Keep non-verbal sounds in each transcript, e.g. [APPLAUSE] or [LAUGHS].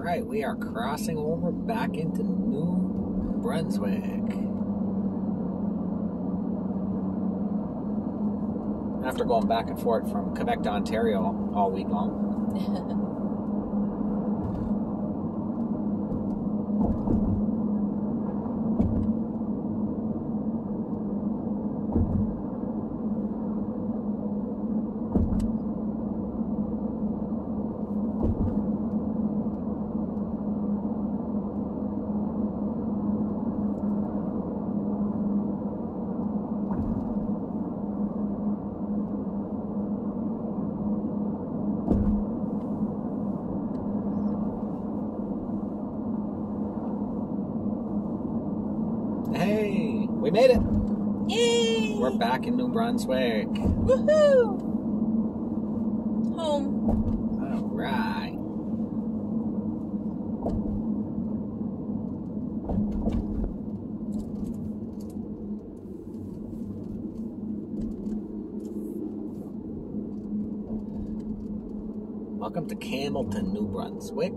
right, we are crossing over back into New Brunswick. After going back and forth from Quebec to Ontario all week long. [LAUGHS] we made it. Yay! We're back in New Brunswick. Woohoo! Home. All right. Welcome to Campbellton, New Brunswick.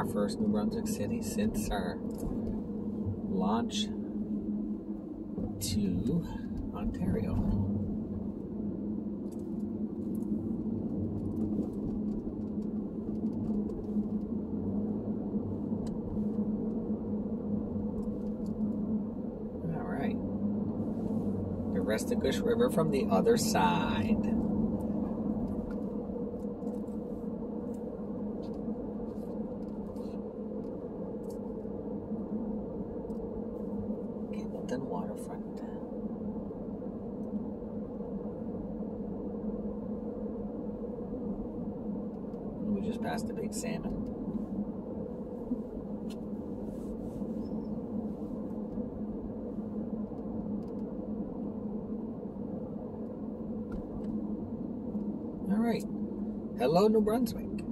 Our first New Brunswick city since our launch to Ontario. All right. The Restigouche River from the other side. Campbellton Waterfront. We just passed the big salmon. All right. Hello, New Brunswick.